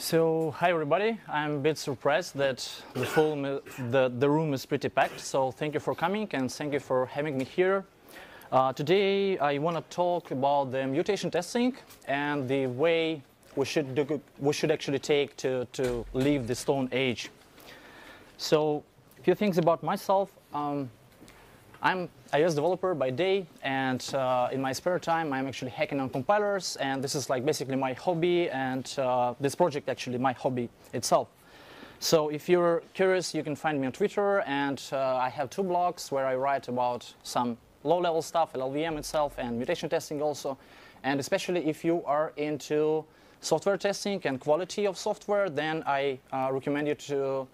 So, hi everybody. I'm a bit surprised that the full the, the room is pretty packed. So, thank you for coming and thank you for having me here. Uh, today, I want to talk about the mutation testing and the way we should do, we should actually take to to leave the Stone Age. So, a few things about myself. Um, I'm a iOS developer by day, and uh, in my spare time, I'm actually hacking on compilers, and this is like basically my hobby, and uh, this project actually my hobby itself. So if you're curious, you can find me on Twitter, and uh, I have two blogs where I write about some low-level stuff, LLVM itself, and mutation testing also. And especially if you are into software testing and quality of software, then I uh, recommend you to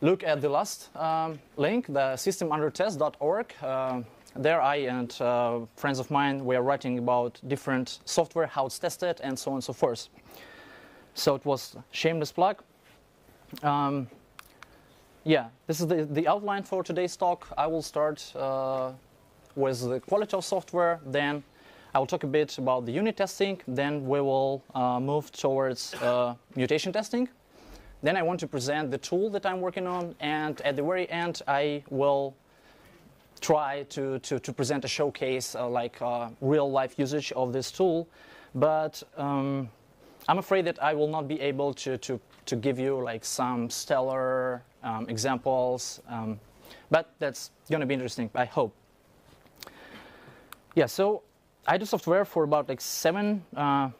look at the last um, link, the systemundertest.org. Uh, there I and uh, friends of mine were writing about different software, how it's tested, and so on and so forth. So it was shameless plug. Um, yeah, this is the, the outline for today's talk. I will start uh, with the quality of software, then I will talk a bit about the unit testing, then we will uh, move towards uh, mutation testing. Then I want to present the tool that I'm working on, and at the very end, I will try to, to, to present a showcase, uh, like uh, real life usage of this tool. But um, I'm afraid that I will not be able to, to, to give you like some stellar um, examples, um, but that's going to be interesting, I hope. Yeah, so I do software for about like seven uh,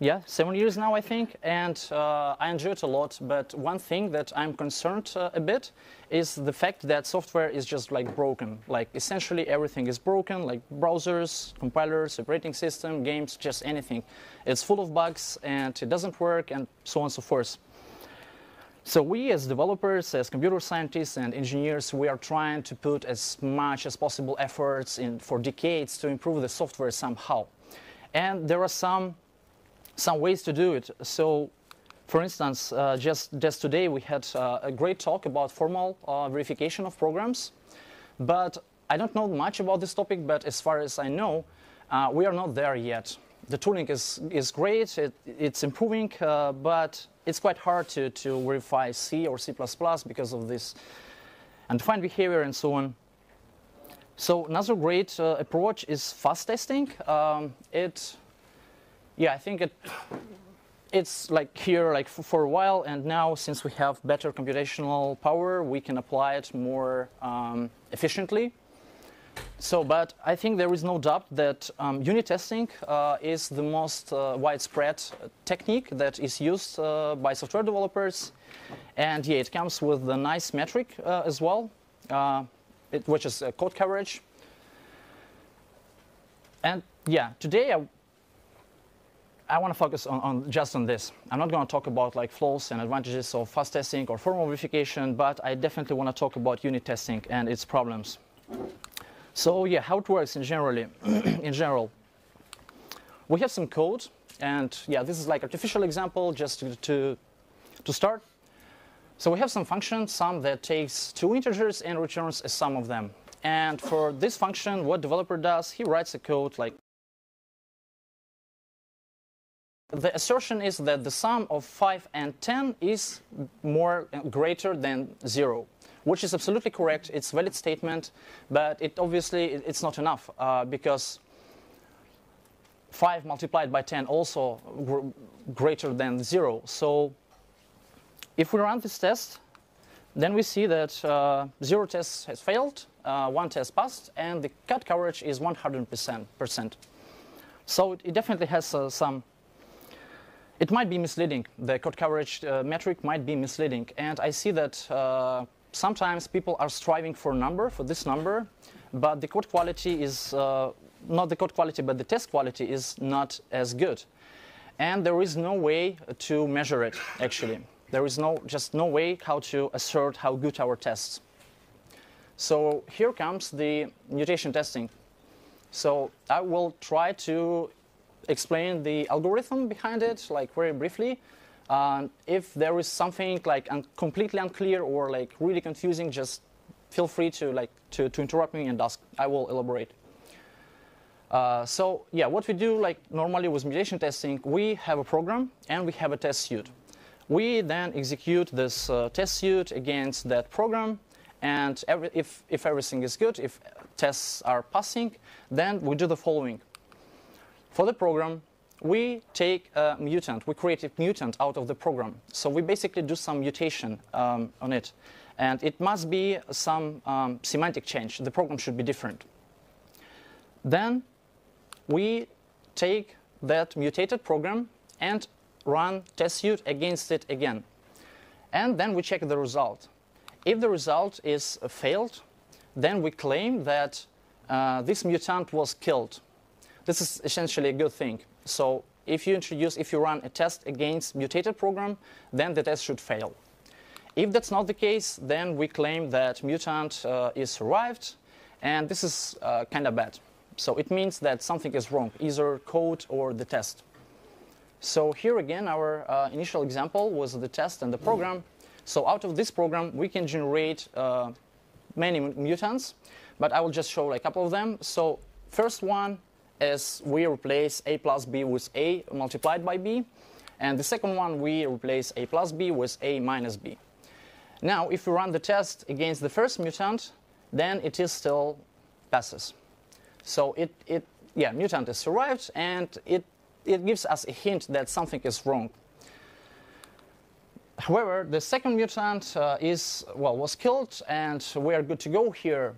yeah, seven years now, I think, and uh, I enjoy it a lot. But one thing that I'm concerned uh, a bit is the fact that software is just like broken. Like essentially everything is broken, like browsers, compilers, operating system, games, just anything. It's full of bugs and it doesn't work, and so on and so forth. So we as developers, as computer scientists and engineers, we are trying to put as much as possible efforts in for decades to improve the software somehow. And there are some some ways to do it. So, for instance, uh, just, just today we had uh, a great talk about formal uh, verification of programs. But I don't know much about this topic, but as far as I know, uh, we are not there yet. The tooling is, is great, it, it's improving, uh, but it's quite hard to, to verify C or C++ because of this undefined behavior and so on. So another great uh, approach is fuzz testing. Um, it yeah, I think it it's like here like for a while, and now since we have better computational power, we can apply it more um, efficiently. So, but I think there is no doubt that um, unit testing uh, is the most uh, widespread technique that is used uh, by software developers. And yeah, it comes with a nice metric uh, as well, uh, it, which is code coverage. And yeah, today I I want to focus on, on, just on this. I'm not going to talk about like flaws and advantages of fuzz testing or formal verification, but I definitely want to talk about unit testing and its problems. So yeah, how it works in generally, in general. We have some code, and yeah, this is like artificial example just to, to, to start. So we have some function, sum that takes two integers and returns a sum of them. And for this function, what developer does, he writes a code like the assertion is that the sum of 5 and 10 is more uh, greater than 0 which is absolutely correct. It's a valid statement but it obviously it's not enough uh, because 5 multiplied by 10 also gr greater than 0 so if we run this test then we see that uh, 0 test has failed uh, 1 test passed and the cut coverage is 100%. So it definitely has uh, some it might be misleading. The code coverage uh, metric might be misleading. And I see that uh, sometimes people are striving for a number, for this number, but the code quality is uh, not the code quality, but the test quality is not as good. And there is no way to measure it, actually. There is no, just no way how to assert how good our tests. So here comes the mutation testing. So I will try to explain the algorithm behind it, like very briefly. Uh, if there is something like un completely unclear or like really confusing, just feel free to like to, to interrupt me and ask. I will elaborate. Uh, so yeah, what we do like normally with mutation testing, we have a program and we have a test suite. we then execute this uh, test suite against that program. And every, if, if everything is good, if tests are passing, then we do the following. For the program, we take a mutant, we create a mutant out of the program. So we basically do some mutation um, on it. And it must be some um, semantic change. The program should be different. Then we take that mutated program and run test suite against it again. And then we check the result. If the result is failed, then we claim that uh, this mutant was killed. This is essentially a good thing. So if you introduce, if you run a test against mutated program, then the test should fail. If that's not the case, then we claim that mutant uh, is survived, and this is uh, kind of bad. So it means that something is wrong, either code or the test. So here again, our uh, initial example was the test and the program. So out of this program, we can generate uh, many mutants, but I will just show a couple of them. So first one is we replace a plus b with a multiplied by b. And the second one, we replace a plus b with a minus b. Now, if we run the test against the first mutant, then it is still passes. So it, it yeah, mutant is survived, and it, it gives us a hint that something is wrong. However, the second mutant uh, is, well, was killed, and we are good to go here.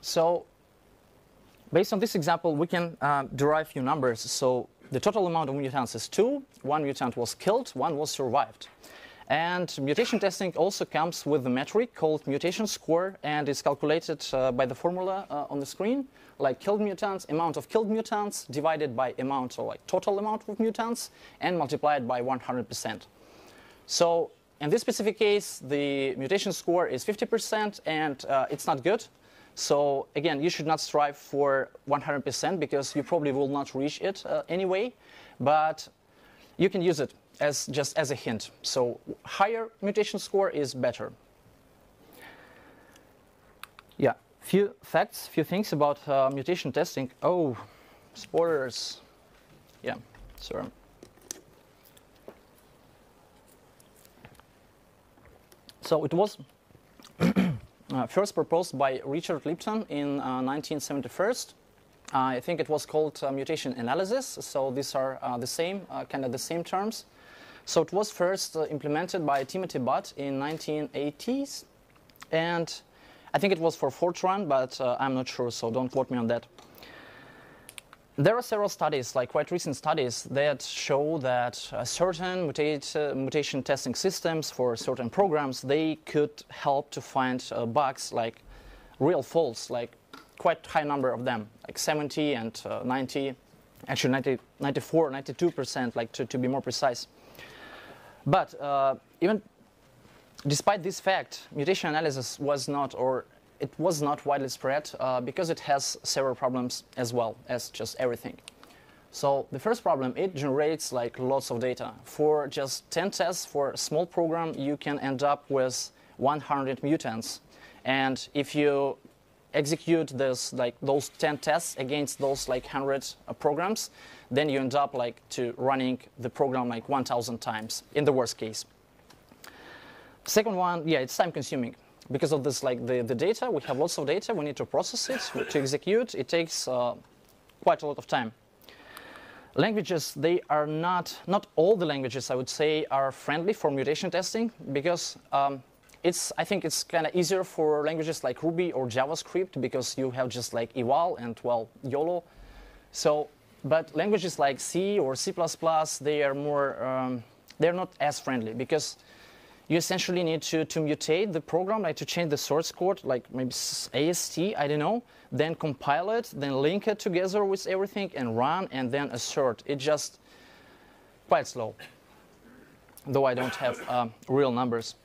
So based on this example, we can uh, derive few numbers. So the total amount of mutants is two. One mutant was killed, one was survived. And mutation testing also comes with a metric called mutation score, and it's calculated uh, by the formula uh, on the screen, like killed mutants, amount of killed mutants divided by amount or like total amount of mutants, and multiplied by 100%. So in this specific case, the mutation score is 50%, and uh, it's not good. So again, you should not strive for 100% because you probably will not reach it uh, anyway, but you can use it as just as a hint. So higher mutation score is better. Yeah, few facts, few things about uh, mutation testing. Oh, spoilers. Yeah, sorry. So it was first proposed by Richard Lipton in uh, 1971. Uh, I think it was called uh, mutation analysis. So these are uh, the same, uh, kind of the same terms. So it was first uh, implemented by Timothy Budd in 1980s, and I think it was for Fortran, but uh, I'm not sure, so don't quote me on that. There are several studies, like quite recent studies, that show that uh, certain mutate, uh, mutation testing systems for certain programs, they could help to find uh, bugs like real faults, like quite high number of them, like 70 and uh, 90, actually 90, 94, 92%, like to, to be more precise. But uh, even despite this fact, mutation analysis was not, or it was not widely spread uh, because it has several problems as well as just everything. So the first problem, it generates like lots of data. For just 10 tests for a small program, you can end up with 100 mutants. And if you execute this like those 10 tests against those like 100 uh, programs, then you end up like to running the program like 1,000 times in the worst case. Second one, yeah, it's time consuming. Because of this, like the, the data, we have lots of data, we need to process it, to execute, it takes uh, quite a lot of time. Languages, they are not, not all the languages, I would say, are friendly for mutation testing because um, it's, I think it's kind of easier for languages like Ruby or JavaScript because you have just like eval and, well, YOLO. So, but languages like C or C++, they are more, um, they're not as friendly because you essentially need to, to mutate the program, like to change the source code, like maybe AST, I don't know, then compile it, then link it together with everything and run and then assert. It's just quite slow, though I don't have um, real numbers.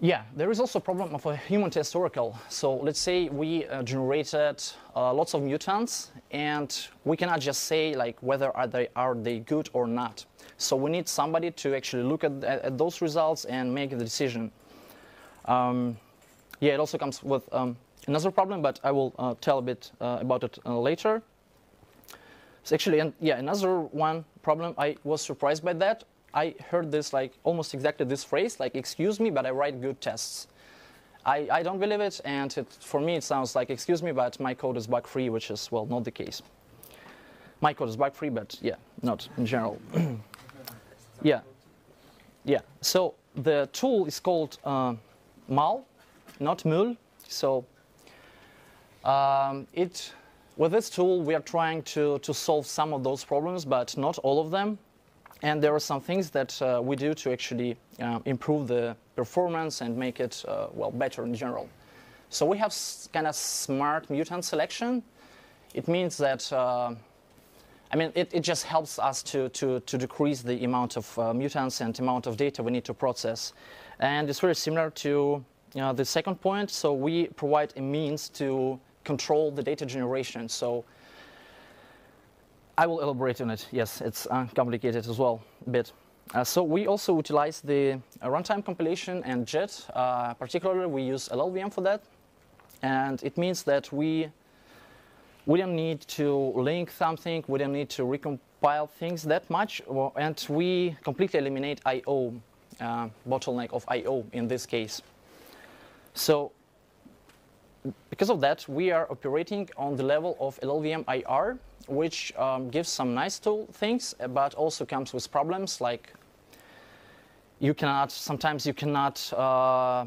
Yeah, there is also a problem of a human test oracle. So let's say we uh, generated uh, lots of mutants, and we cannot just say like whether are they are they good or not. So we need somebody to actually look at, at those results and make the decision. Um, yeah, it also comes with um, another problem, but I will uh, tell a bit uh, about it uh, later. So actually, and yeah, another one problem, I was surprised by that. I heard this like almost exactly this phrase, like, excuse me, but I write good tests. I, I don't believe it, and it, for me it sounds like, excuse me, but my code is bug-free, which is, well, not the case. My code is bug-free, but yeah, not in general. yeah, yeah. So the tool is called uh, MAL, not MUL. So um, it, with this tool, we are trying to, to solve some of those problems, but not all of them. And there are some things that uh, we do to actually uh, improve the performance and make it uh, well better in general. So we have kind of smart mutant selection. It means that uh, I mean it, it just helps us to, to, to decrease the amount of uh, mutants and amount of data we need to process. And it's very similar to uh, the second point. So we provide a means to control the data generation. So I will elaborate on it. Yes, it's uh, complicated as well a bit. Uh, so we also utilize the uh, runtime compilation and JIT. Uh, particularly, we use LLVM for that. And it means that we, we don't need to link something, we don't need to recompile things that much, and we completely eliminate I.O., uh, bottleneck of I.O. in this case. So because of that, we are operating on the level of LLVM IR, which um, gives some nice tool things, but also comes with problems like you cannot, sometimes you cannot uh,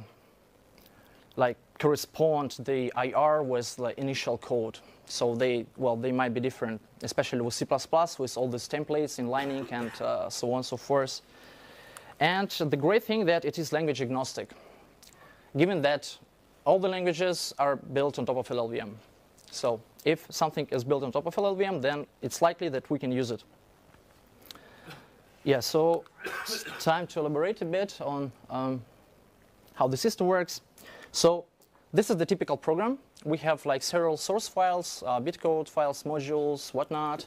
like correspond the IR with the initial code. So they, well, they might be different, especially with C++ with all these templates inlining and uh, so on and so forth. And the great thing that it is language agnostic. Given that all the languages are built on top of LLVM. So if something is built on top of LLVM, then it's likely that we can use it. Yeah, so it's time to elaborate a bit on um, how the system works. So this is the typical program. We have like several source files, uh, bitcode files, modules, whatnot.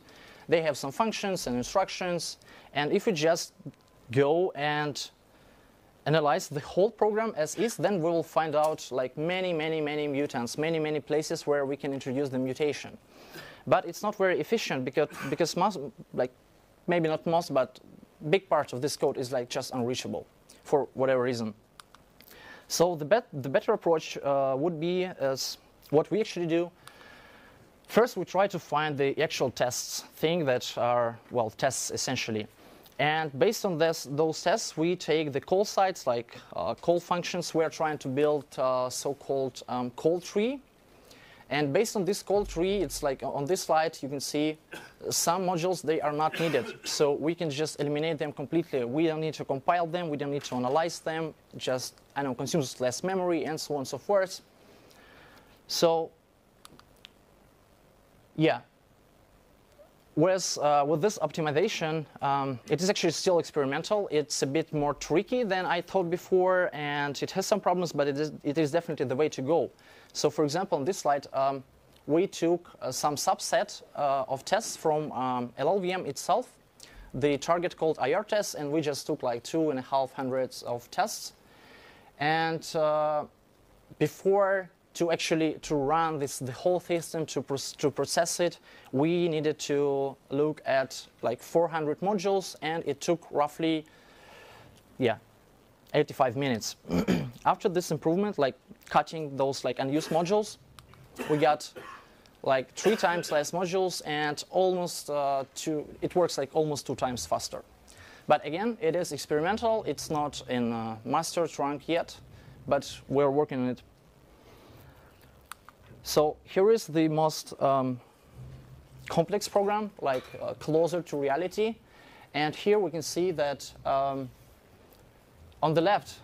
They have some functions and instructions. And if we just go and analyze the whole program as is, then we will find out like many, many, many mutants, many, many places where we can introduce the mutation. But it's not very efficient because, because most, like maybe not most, but big part of this code is like just unreachable for whatever reason. So the, bet the better approach uh, would be as what we actually do. First, we try to find the actual tests, thing that are, well, tests essentially. And based on this, those tests, we take the call sites like uh, call functions. We're trying to build uh, so-called um, call tree. And based on this call tree, it's like on this slide, you can see some modules, they are not needed. So we can just eliminate them completely. We don't need to compile them. We don't need to analyze them. Just, I know, consumes less memory and so on and so forth. So, yeah, Whereas uh, with this optimization, um, it is actually still experimental. It's a bit more tricky than I thought before, and it has some problems, but it is, it is definitely the way to go. So for example, on this slide, um, we took uh, some subset uh, of tests from um, LLVM itself, the target called IR tests, and we just took like two and a half hundreds of tests. And uh, before to actually to run this the whole system to to process it we needed to look at like 400 modules and it took roughly yeah 85 minutes after this improvement like cutting those like unused modules. We got like three times less modules and almost uh, two it works like almost two times faster. But again it is experimental. It's not in master trunk yet but we're working on it. So here is the most um, complex program, like uh, closer to reality. And here we can see that um, on the left,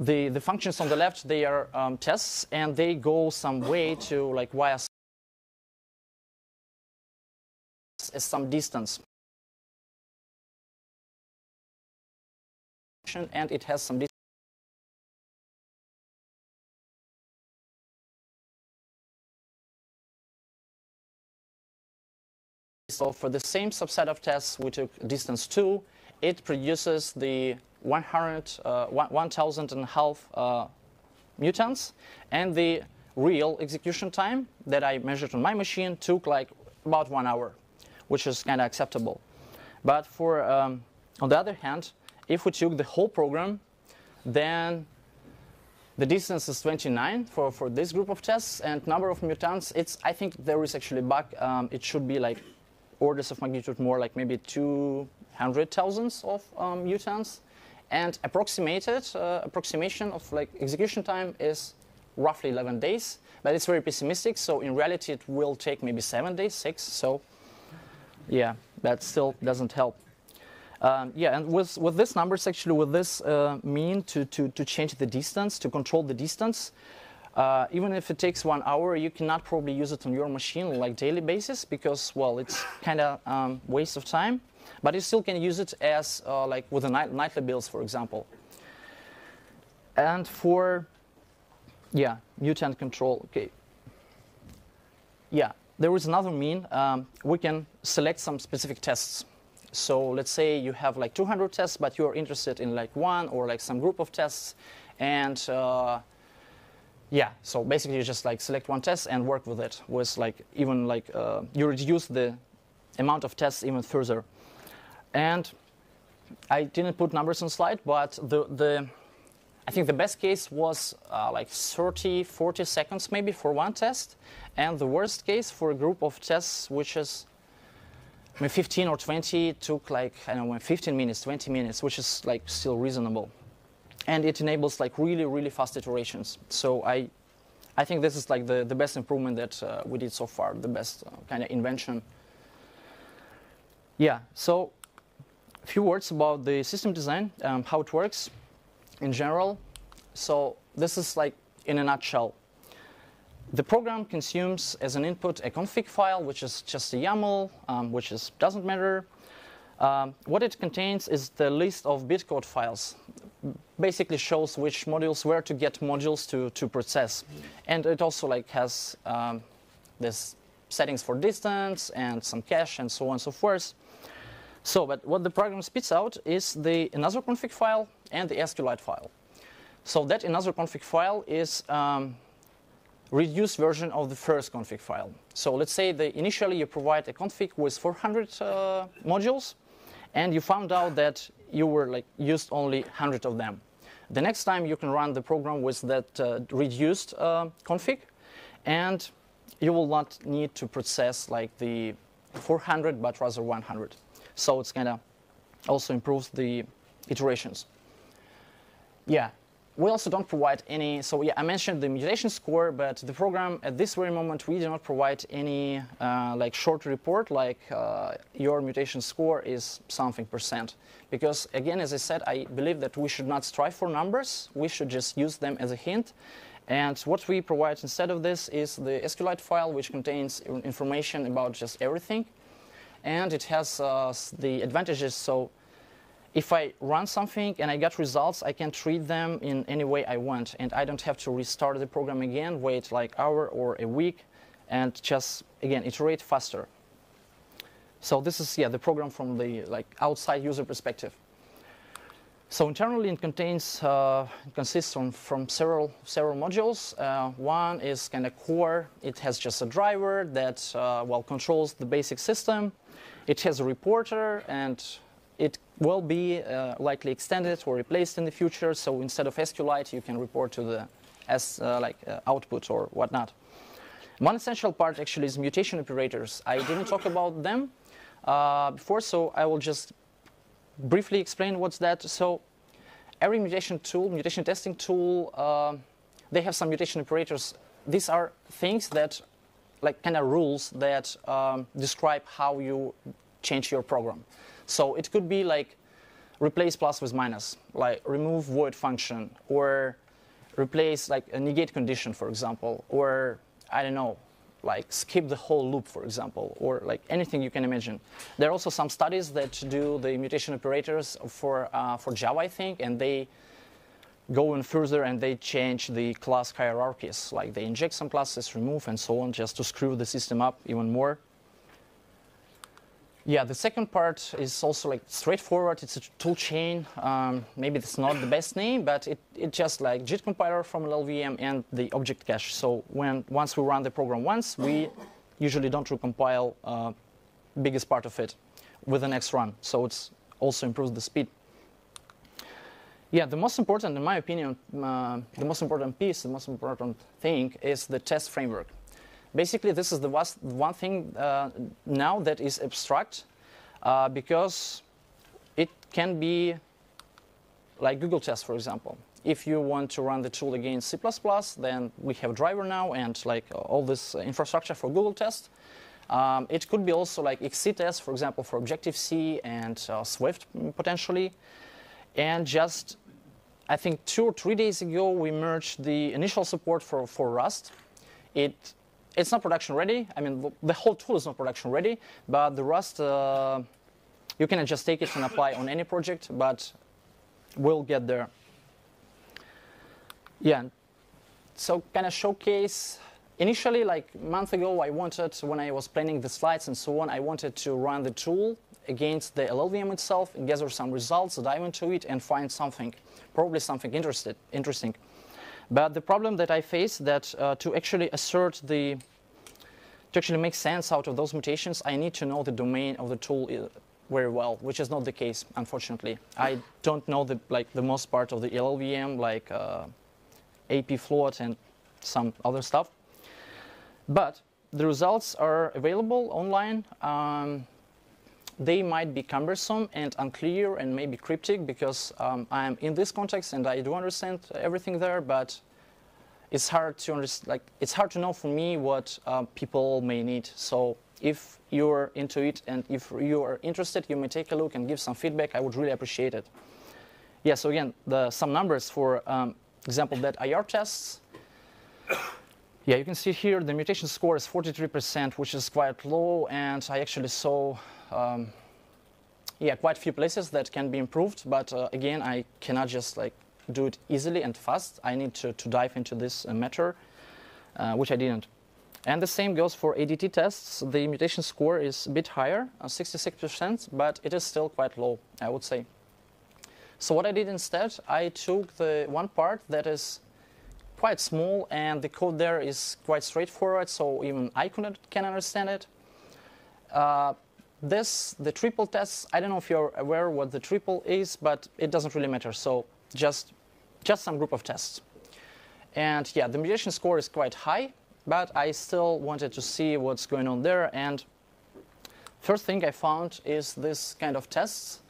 the, the functions on the left, they are um, tests, and they go some way to like via some distance. And it has some distance. So for the same subset of tests, we took distance 2. It produces the 100, uh, 1,000 and a half uh, mutants. And the real execution time that I measured on my machine took like about one hour, which is kind of acceptable. But for, um, on the other hand, if we took the whole program, then the distance is 29 for, for this group of tests, and number of mutants, it's, I think there is actually a bug. Um, it should be like orders of magnitude more, like maybe 200 thousands of um, mutants. And approximated uh, approximation of like execution time is roughly 11 days, but it's very pessimistic. So in reality, it will take maybe seven days, six. So yeah, that still doesn't help. Um, yeah, and with, with these numbers, actually, with this uh, mean to, to, to change the distance, to control the distance, uh, even if it takes one hour, you cannot probably use it on your machine like daily basis because, well, it's kind of um, waste of time. But you still can use it as uh, like with the night, nightly builds, for example. And for, yeah, mutant control, okay. Yeah, there is another mean. Um, we can select some specific tests. So let's say you have like 200 tests, but you're interested in like one or like some group of tests. And uh, yeah, so basically you just like select one test and work with it with like even like uh, you reduce the amount of tests even further. And I didn't put numbers on slide, but the, the I think the best case was uh, like 30, 40 seconds maybe for one test. And the worst case for a group of tests, which is I mean, 15 or 20 took like, I don't know, 15 minutes, 20 minutes, which is like still reasonable. And it enables like really, really fast iterations. So I, I think this is like the, the best improvement that uh, we did so far, the best uh, kind of invention. Yeah, so a few words about the system design, um, how it works in general. So this is like in a nutshell. The program consumes as an input a config file, which is just a YAML, um, which is, doesn't matter. Um, what it contains is the list of bitcode files. Basically shows which modules, where to get modules to, to process. And it also like has um, this settings for distance and some cache and so on and so forth. So, but what the program spits out is the another config file and the SQLite file. So that another config file is um, reduced version of the first config file. So let's say that initially you provide a config with 400 uh, modules, and you found out that you were like used only 100 of them. The next time you can run the program with that uh, reduced uh, config, and you will not need to process like the 400, but rather 100. So it's kind of also improves the iterations. Yeah, we also don't provide any, so yeah, I mentioned the mutation score, but the program at this very moment, we do not provide any uh, like short report like uh, your mutation score is something percent. Because again, as I said, I believe that we should not strive for numbers. We should just use them as a hint. And what we provide instead of this is the SQLite file, which contains information about just everything and it has uh, the advantages. So if I run something and I get results, I can treat them in any way I want, and I don't have to restart the program again, wait like hour or a week, and just again iterate faster. So this is yeah the program from the like outside user perspective. So internally, it contains uh, consists from, from several several modules. Uh, one is kind of core. It has just a driver that uh, well controls the basic system. It has a reporter and it will be uh, likely extended or replaced in the future. So instead of SQLite, you can report to the as uh, like uh, output or whatnot. One essential part actually is mutation operators. I didn't talk about them uh, before, so I will just briefly explain what's that. So every mutation tool, mutation testing tool, uh, they have some mutation operators. These are things that like kind of rules that um, describe how you change your program. So it could be like replace plus with minus, like remove void function, or replace like a negate condition, for example, or I don't know, like skip the whole loop, for example, or like anything you can imagine. There are also some studies that do the mutation operators for, uh, for Java, I think, and they go in further and they change the class hierarchies. Like they inject some classes, remove, and so on, just to screw the system up even more. Yeah, the second part is also like straightforward. It's a tool chain. Um, maybe it's not the best name, but it, it just like JIT compiler from LLVM and the object cache. So when once we run the program once, we usually don't recompile uh, biggest part of it with the next run. So it's also improves the speed. Yeah, the most important, in my opinion, uh, the most important piece, the most important thing is the test framework. Basically, this is the one thing uh, now that is abstract uh, because it can be like Google Test, for example. If you want to run the tool against C++, then we have driver now and like all this infrastructure for Google Test. Um, it could be also like XCTest, for example, for Objective-C and uh, Swift potentially. And just, I think two or three days ago, we merged the initial support for, for Rust. It, it's not production ready. I mean, the whole tool is not production ready, but the Rust, uh, you can just take it and apply on any project, but we'll get there. Yeah, so kind of showcase Initially, like a month ago, I wanted, when I was planning the slides and so on, I wanted to run the tool against the LLVM itself, and gather some results, dive into it, and find something, probably something interesting. But the problem that I face that uh, to actually assert the, to actually make sense out of those mutations, I need to know the domain of the tool uh, very well, which is not the case, unfortunately. I don't know the like the most part of the LLVM, like uh, APFloat and some other stuff. But the results are available online. Um, they might be cumbersome and unclear and maybe cryptic because um, I'm in this context and I do understand everything there, but it's hard to understand, like it's hard to know for me what uh, people may need. So if you're into it and if you are interested, you may take a look and give some feedback. I would really appreciate it. Yeah. So again, the, some numbers for um, example that IR tests. Yeah, you can see here the mutation score is 43%, which is quite low, and I actually saw um, yeah, quite a few places that can be improved, but uh, again, I cannot just like do it easily and fast. I need to, to dive into this uh, matter, uh, which I didn't. And the same goes for ADT tests. The mutation score is a bit higher, 66%, uh, but it is still quite low, I would say. So what I did instead, I took the one part that is quite small and the code there is quite straightforward, so even I can understand it. Uh, this, the triple tests, I don't know if you're aware what the triple is, but it doesn't really matter. So just, just some group of tests. And yeah, the mutation score is quite high, but I still wanted to see what's going on there. And first thing I found is this kind of tests.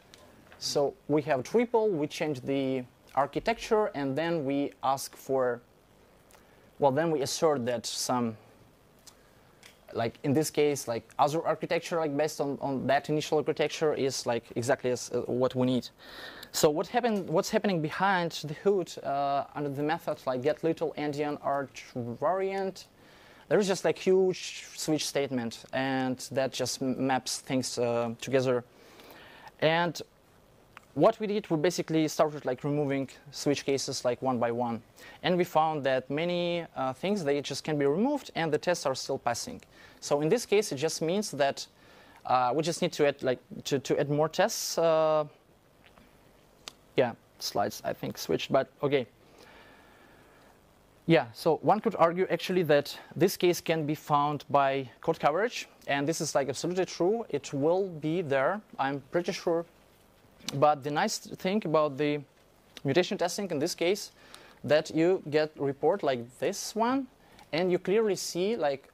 So we have triple, we change the architecture, and then we ask for well, then we assert that some, like in this case, like other architecture, like based on, on that initial architecture, is like exactly as uh, what we need. So what happened? What's happening behind the hood uh, under the method like get little endian arch variant? There is just like huge switch statement, and that just maps things uh, together. And what we did, we basically started like removing switch cases like one by one. And we found that many uh, things, they just can be removed and the tests are still passing. So in this case, it just means that uh, we just need to add like to, to add more tests. Uh, yeah, slides I think switched, but okay. Yeah, so one could argue actually that this case can be found by code coverage, and this is like absolutely true. It will be there. I'm pretty sure but the nice thing about the mutation testing in this case, that you get report like this one, and you clearly see like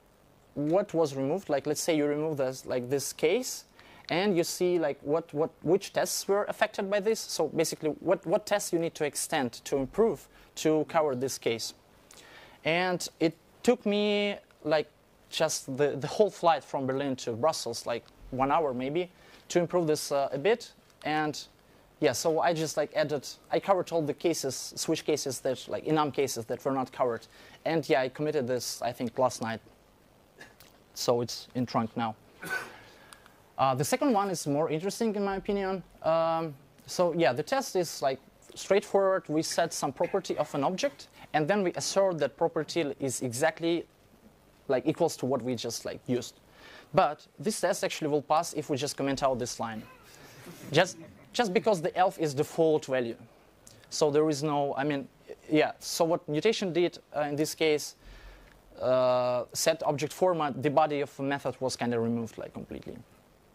what was removed. Like let's say you remove this like this case, and you see like what what which tests were affected by this. So basically, what what tests you need to extend to improve to cover this case. And it took me like just the the whole flight from Berlin to Brussels, like one hour maybe, to improve this uh, a bit and yeah, so I just like added, I covered all the cases, switch cases that, like enum cases that were not covered. And yeah, I committed this, I think, last night. So it's in trunk now. Uh, the second one is more interesting in my opinion. Um, so yeah, the test is like straightforward. We set some property of an object, and then we assert that property is exactly like equals to what we just like used. But this test actually will pass if we just comment out this line just, just because the ELF is default value. So there is no, I mean, yeah, so what mutation did uh, in this case, uh, set object format, the body of the method was kind of removed like completely,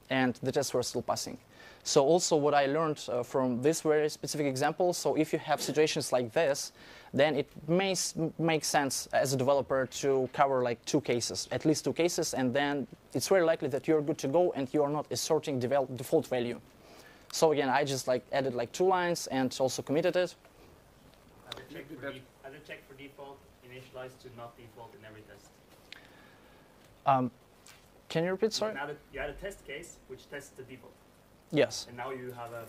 and the tests were still passing. So also what I learned uh, from this very specific example, so if you have situations like this, then it may make sense as a developer to cover like two cases, at least two cases, and then it's very likely that you're good to go and you're not asserting default value. So again, I just like added like two lines and also committed it. Add a check for, de- add a check for default, initialize to not default in every test. Um, can you repeat, sorry? can add you add a test case which tests the default, Yes, and now you have a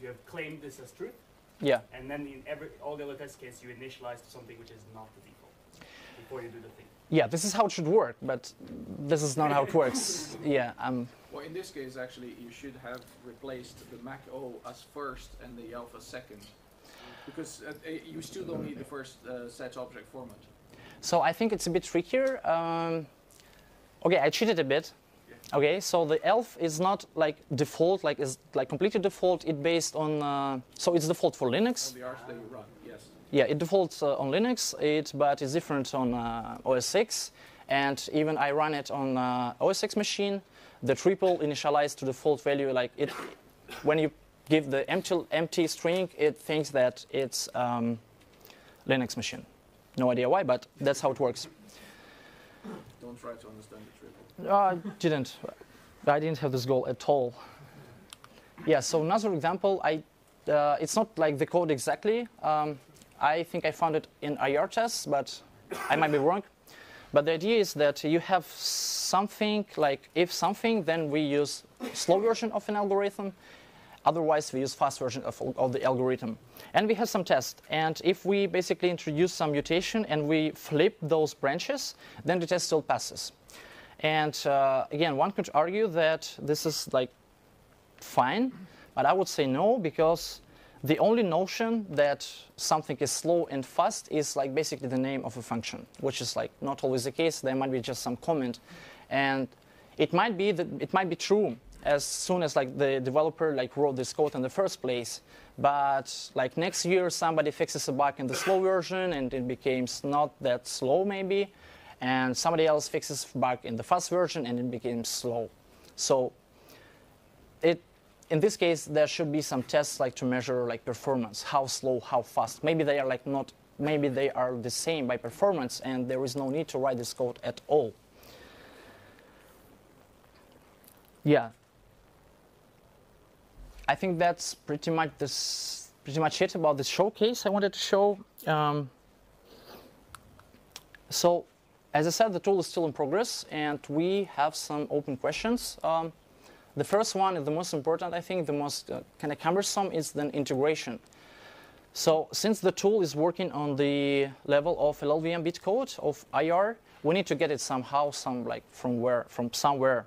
you have claimed this as truth, yeah. and then in every all the other test cases you initialize to something which is not the default before you do the thing. Yeah, this is how it should work, but this is not how it works. Yeah, um, Well, in this case, actually, you should have replaced the Mac O as first and the Alpha second, because uh, uh, you still don't need the first uh, set object format. so I think it's a bit trickier. Um, okay, I cheated a bit. Okay, so the ELF is not like default, like is like completely default. It based on uh, so it's default for Linux. On the arch that you run, yes. Yeah, it defaults uh, on Linux, it, but it's different on uh, OS X. And even I run it on uh, OS X machine, the triple initialized to the default value. Like it, when you give the empty, empty string, it thinks that it's um, Linux machine. No idea why, but that's how it works. Don't try to understand the triple. Uh, I didn't. I didn't have this goal at all. Yeah. So another example, I. Uh, it's not like the code exactly. Um, I think I found it in IR but I might be wrong. But the idea is that you have something like if something, then we use slow version of an algorithm. Otherwise, we use fast version of, of the algorithm. And we have some tests. And if we basically introduce some mutation and we flip those branches, then the test still passes. And uh, again, one could argue that this is like fine, but I would say no because the only notion that something is slow and fast is like basically the name of a function, which is like not always the case. There might be just some comment, and it might be that it might be true as soon as like the developer like wrote this code in the first place. But like next year, somebody fixes a bug in the slow version and it becomes not that slow maybe, and somebody else fixes a bug in the fast version and it becomes slow. So it in this case there should be some tests like to measure like performance how slow how fast. Maybe they are like not maybe they are the same by performance and there is no need to write this code at all. Yeah. I think that's pretty much this pretty much it about this showcase i wanted to show. Um, so as i said the tool is still in progress and we have some open questions. Um, the first one the most important, I think, the most uh, kind of cumbersome is the integration. So since the tool is working on the level of LLVM bitcode of IR, we need to get it somehow, some like from where, from somewhere.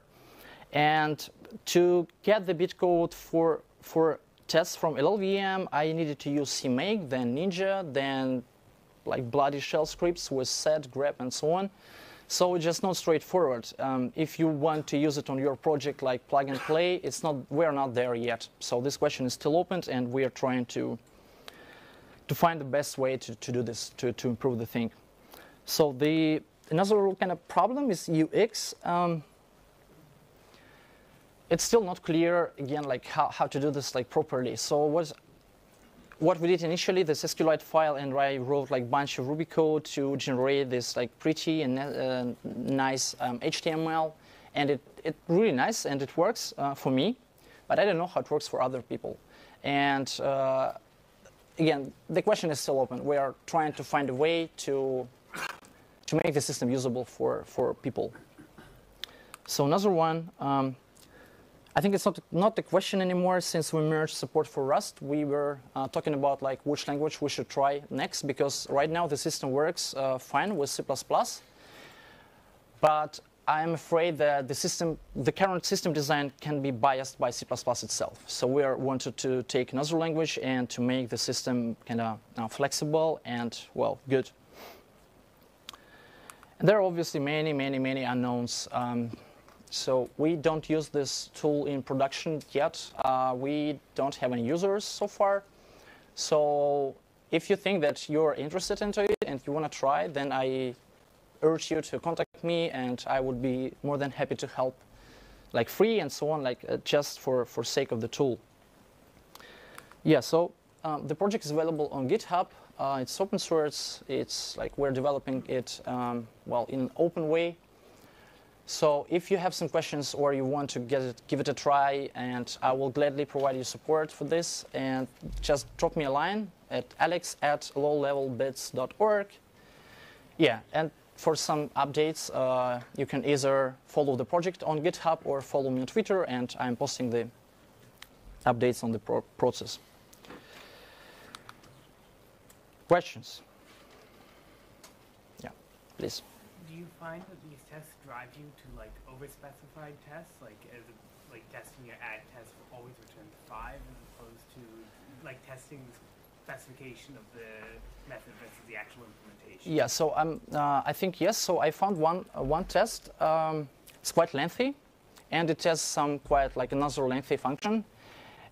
And to get the bitcode for for tests from LLVM, I needed to use CMake, then Ninja, then like bloody shell scripts with sed, grep, and so on. So it's just not straightforward. Um, if you want to use it on your project like plug and play, it's not, we're not there yet. So this question is still open and we are trying to, to find the best way to, to do this, to, to improve the thing. So the, another kind of problem is UX. Um, it's still not clear, again, like how, how to do this like properly. So what what we did initially, this SQLite file, and I wrote like bunch of Ruby code to generate this like pretty and uh, nice um, HTML, and it it really nice and it works uh, for me, but I don't know how it works for other people. And uh, again, the question is still open. We are trying to find a way to to make the system usable for for people. So another one. Um, I think it's not not the question anymore since we merged support for Rust. We were uh, talking about like which language we should try next because right now the system works uh, fine with C++, but I'm afraid that the system, the current system design can be biased by C++ itself. So we are wanted to take another language and to make the system kind of uh, flexible and well good. And there are obviously many, many, many unknowns. Um, so we don't use this tool in production yet. Uh, we don't have any users so far. So if you think that you're interested into it and you want to try, then I urge you to contact me, and I would be more than happy to help, like free and so on, like uh, just for for sake of the tool. Yeah. So um, the project is available on GitHub. Uh, it's open source. It's like we're developing it um, well in an open way. So if you have some questions or you want to get it, give it a try, and I will gladly provide you support for this. And just drop me a line at alex at lowlevelbits.org. Yeah, and for some updates, uh, you can either follow the project on GitHub or follow me on Twitter, and I'm posting the updates on the pro process. Questions? Yeah, please. Do you find that these tests drive you to like over-specified tests, like as like testing your ad test will always return five, as opposed to like testing specification of the method versus the actual implementation? Yeah, so um, uh, I think yes. So I found one uh, one test. Um, it's quite lengthy, and it has some quite like another lengthy function,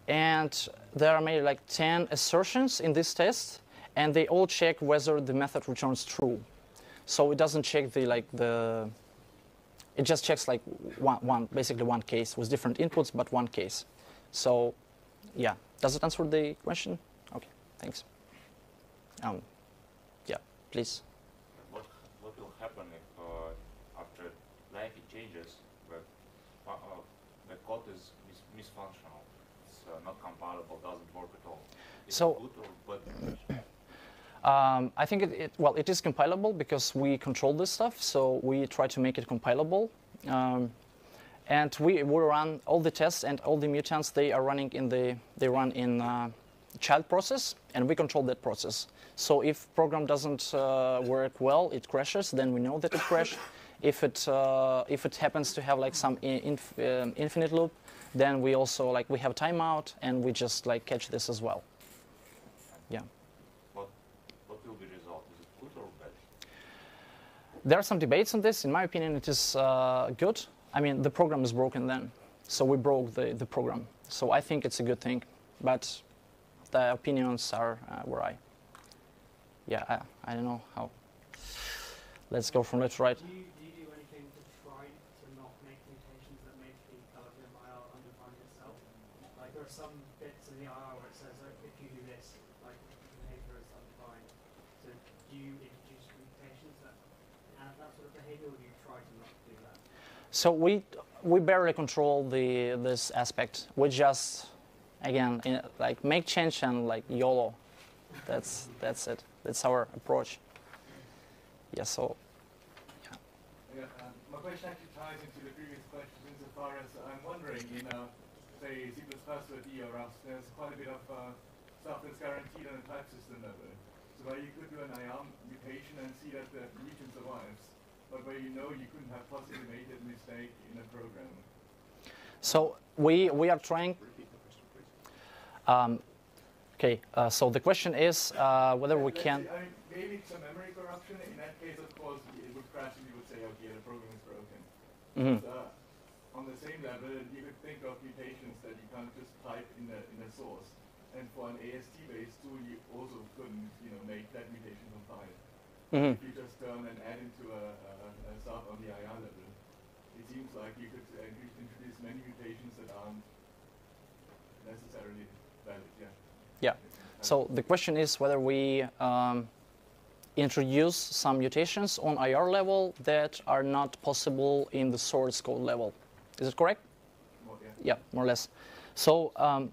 and there are maybe like ten assertions in this test, and they all check whether the method returns true. So it doesn't check the like the. It just checks like one, one basically one case with different inputs, but one case. So, yeah, does it answer the question? Okay, thanks. Um, yeah, please. What, what will happen if uh, after lengthy changes the, uh, the code is mis- misfunctional, it's uh, not compilable, doesn't work at all? Is So- it good or bad? Um, I think it, it well it is compilable because we control this stuff, so we try to make it compilable. Um, and we, run all the tests and all the mutants they are running in the they run in uh, child process and we control that process. So if program doesn't uh, work well, it crashes. Then we know that it crashed. If it uh, if it happens to have like some in, inf, um, infinite loop, then we also like we have timeout and we just like catch this as well. Yeah. What, what will be result? Is it good or bad? There are some debates on this. In my opinion, it is uh, good. I mean, the program is broken then, so we broke the, the program. So I think it's a good thing, but the opinions are uh, where I. Yeah, I, I don't know how. Let's go from left to right. Do you, do you do anything to try to not make mutations that make the Telegram IR undefined itself? Like there are some bits in the IR where it says like, if you do this, like the behavior is undefined. So do you introduce mutations that have that sort of behavior, or do you try to not do that? So we we barely control the this aspect. We just again in, like make change and like YOLO. That's that's it. That's our approach. Yeah. So um, my question actually ties into the previous question insofar as I'm wondering, in uh, say C++ or D or Rust, there's quite a bit of uh, stuff that's guaranteed on a type system level. So where you could do an IR mutation and see that the mutant survives, but where you know you couldn't have possibly made that mistake in a program. so we we are trying. Um, okay. Uh, so the question is uh, whether we can. see, I mean, maybe some memory corruption. In that case, of course, it would crash and you would say, okay, the program is broken. Mhm. But, uh, on the same level, you could think of mutations that you can't just type in the in a source. And for an AST-based tool, you also couldn't, you know, make that mutation compile. Mhm. If you just turn an add into a, a, a on the IR level, it seems like you could uh, introduce many mutations that aren't necessarily valid. Yeah. Yeah. So the question is whether we um, introduce some mutations on IR level that are not possible in the source code level. Is it correct? More, yeah. Yeah, more or less. So um,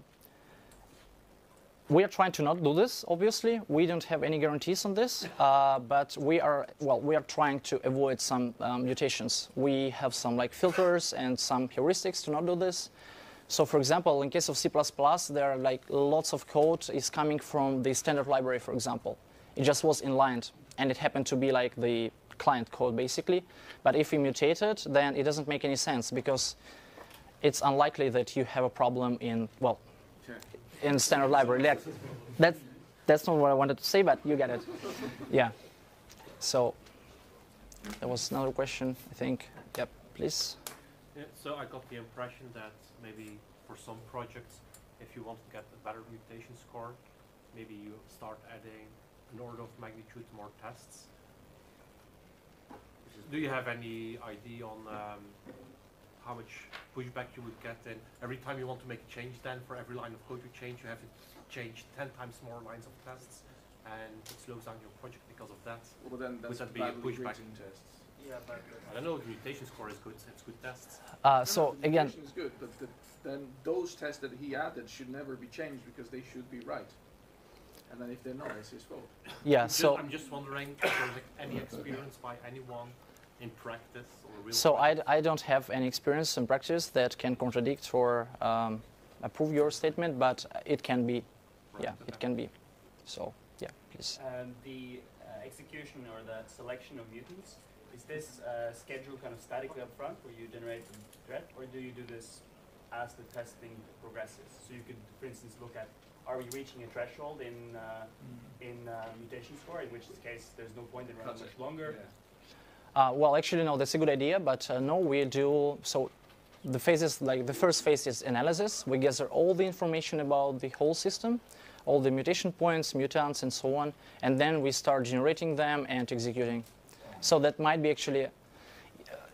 we are trying to not do this. Obviously, we don't have any guarantees on this, uh, but we are well. We are trying to avoid some um, mutations. We have some like filters and some heuristics to not do this. So, for example, in case of C++, there are like lots of code is coming from the standard library, for example. It just was inlined, and it happened to be like the client code basically. But if we mutate it, then it doesn't make any sense because it's unlikely that you have a problem in well in standard library. Like, that's that's not what I wanted to say, but you get it. Yeah. So there was another question, I think. Yep, please. Yeah, so I got the impression that maybe for some projects, if you want to get a better mutation score, maybe you start adding an order of magnitude more tests. Do you have any idea on um, how much pushback you would get in every time you want to make a change? Then for every line of code you change, you have to change ten times more lines of tests, and it slows down your project because of that. Well, then that's that be a pushback? written tests. Yeah, but I don't know. The mutation score is good. It's good tests. Uh, No, so the again, mutation is good, but the, then those tests that he added should never be changed because they should be right. And then if they're not, it's his fault. yeah. I'm ju- So I'm just wondering if there's like, any experience by anyone in practice or real So practice. I, I don't have any experience in practice that can contradict or um, approve your statement, but it can be. Right, Yeah, okay. it can be. So yeah, please. um, the uh, execution or the selection of mutants, is this uh, scheduled kind of statically up front where you generate the threat, or do you do this as the testing progresses? So you could, for instance, look at are we reaching a threshold in uh, in uh, mutation score, in which case there's no point in running much longer. Uh, well, actually, no, that's a good idea, but uh, no, we do. So the phases, like the first phase is analysis. We gather all the information about the whole system, all the mutation points, mutants, and so on, and then we start generating them and executing. So that might be actually, uh,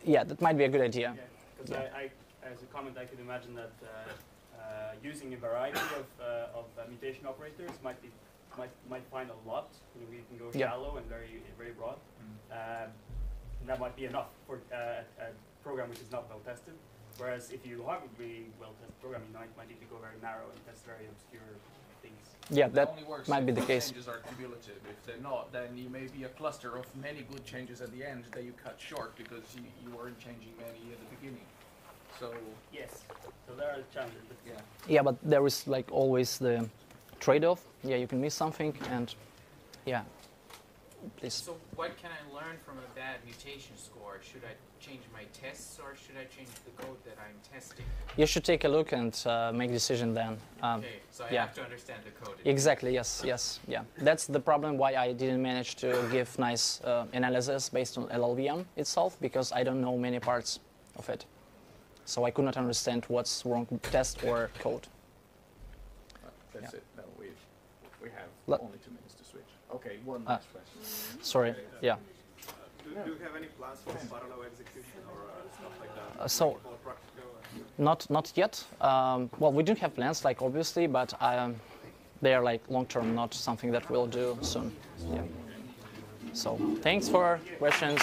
yeah, that might be a good idea. Because Yeah. I, I, as a comment, I could imagine that uh, uh, using a variety of, uh, of uh, mutation operators might be might might find a lot. You know, we can go Yeah. shallow and very very broad. Um, and that might be enough for uh, a program which is not well tested. Whereas if you have a really well tested program, you might, might need to go very narrow and test very obscure things. Yeah, That that only works might if be the case. changes are cumulative. If they're not, then you may be a cluster of many good changes at the end that you cut short because you, you weren't changing many at the beginning. So, Yes. So there are challenges. But yeah. Yeah, but there is like always the trade-off. Yeah, you can miss something, and yeah, please. So what can I learn from a bad mutation score? Should I change my tests or should I change the code that I'm testing? You should take a look and uh, make decision then. Um, Okay, so I yeah. have to understand the code. Exactly. Yes. Yes. Yeah. That's the problem why I didn't manage to give nice uh, analysis based on LLVM itself because I don't know many parts of it. So I could not understand what's wrong with test or code. That's Yeah. it. No, we, we have Let- only two minutes to switch. Okay, one Ah. last question. Sorry. Yeah. Do, do you have any plans for parallel execution or uh, stuff like that? Uh, so- More practical Not not yet. Um, well, we do have plans, like obviously, but um, they are like long term, not something that we'll do soon. Yeah. So thanks for questions.